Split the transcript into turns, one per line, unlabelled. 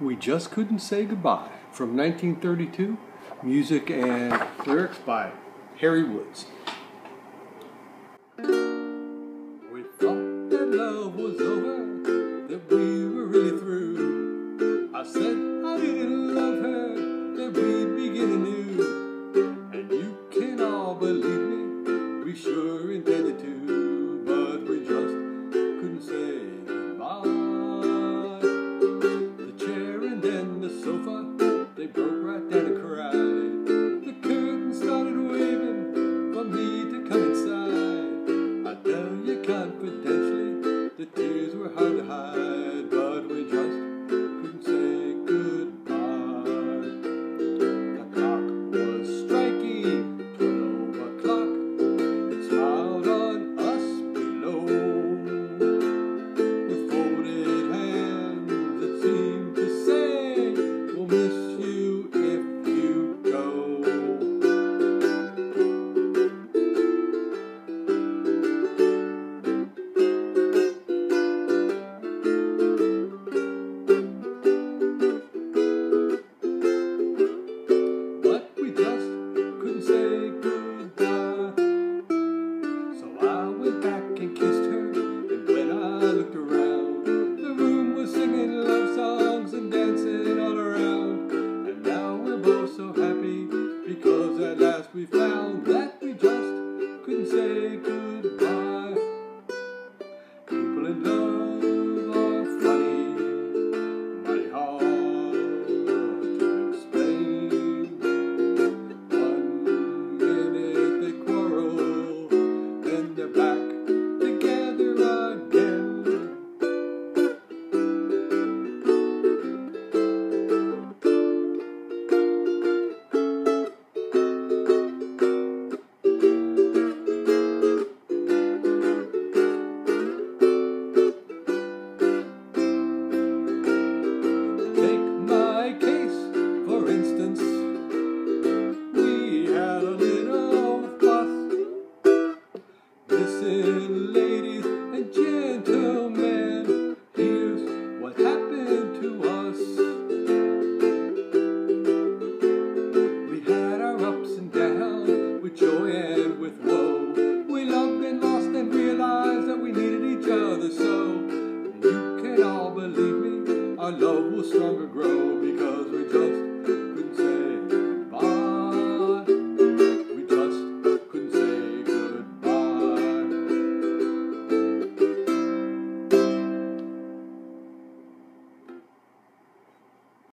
We Just Couldn't Say Goodbye from 1932, music and lyrics by Harry Woods. We thought that love was over, that we were really through. I said I didn't love her, that we'd begin anew. And you can all believe. right there. our love will stronger grow because we just.